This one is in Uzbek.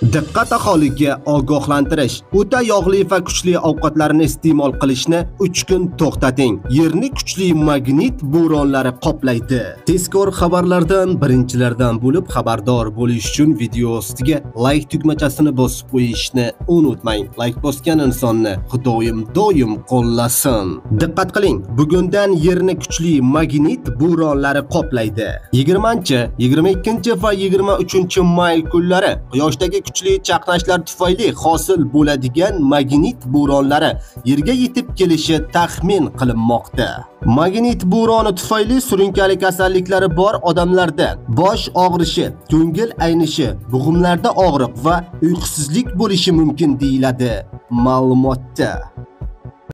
Diqqat aholiga ogohlantirish. O'ta yog'li va kuchli ovqatlarni iste'mol qilishni 3 kun to'xtating. Yerni kuchli magnit bo'ronlari qoplaydi. Tezkor xabarlardan birinchilardan bo'lib xabardor bo'lish uchun video ostiga like tugmachasini bosib qo'yishni unutmang. Like bosgan insonni Xudoyim doim qo'llasin. Diqqat qiling, bugundan yerni kuchli magnit bo'ronlari qoplaydi. 20 22 va 23 may kunlari Quyoshdagi kuchli chaqnashlar tufayli hosil bo'ladigan magnit bo'ronlari yerga yetib kelishi taxmin qilinmoqda. Magnit bo'roni tufayli surunkali kasalliklari bor odamlarda bosh og'rishi, ko'ngil aynishi, bo'g'imlarda og'riq va uyqusizlik bo'lishi mumkin deyiladi ma'lumotda.